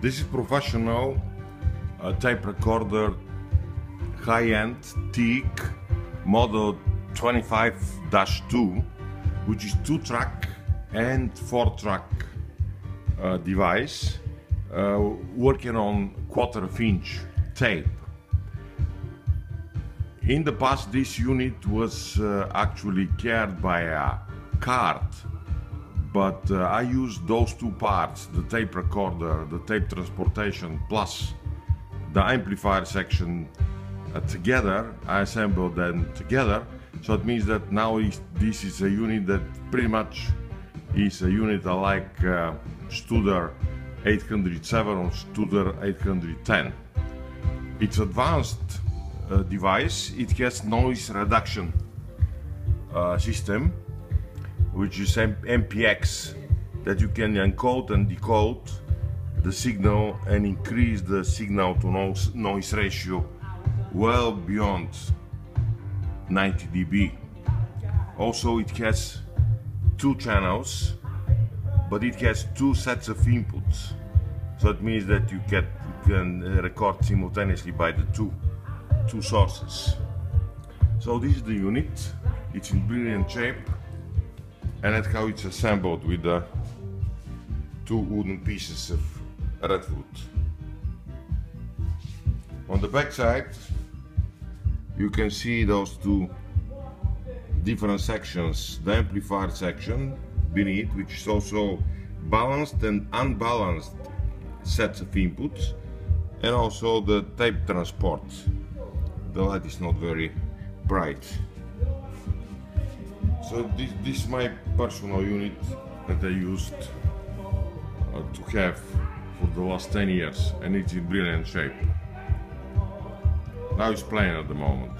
This is professional uh, tape recorder, high-end Teac model 25-2, which is two-track and four-track uh, device, uh, working on quarter of inch tape. In the past, this unit was uh, actually carried by a cart but uh, I used those two parts, the tape recorder, the tape transportation, plus the amplifier section uh, together. I assembled them together, so it means that now this is a unit that pretty much is a unit like uh, Studer 807 or Studer 810. It's advanced uh, device. It has noise reduction uh, system which is MPX, that you can encode and decode the signal and increase the signal to noise, noise ratio well beyond 90 dB. Also it has two channels, but it has two sets of inputs. So it means that you can, you can uh, record simultaneously by the two, two sources. So this is the unit, it's in brilliant shape and that's how it's assembled with the two wooden pieces of redwood. On the back side you can see those two different sections, the amplifier section beneath which is also balanced and unbalanced sets of inputs and also the tape transport. The light is not very bright. So this, this is my personal unit that I used uh, to have for the last 10 years and it's in brilliant shape. Now it's playing at the moment.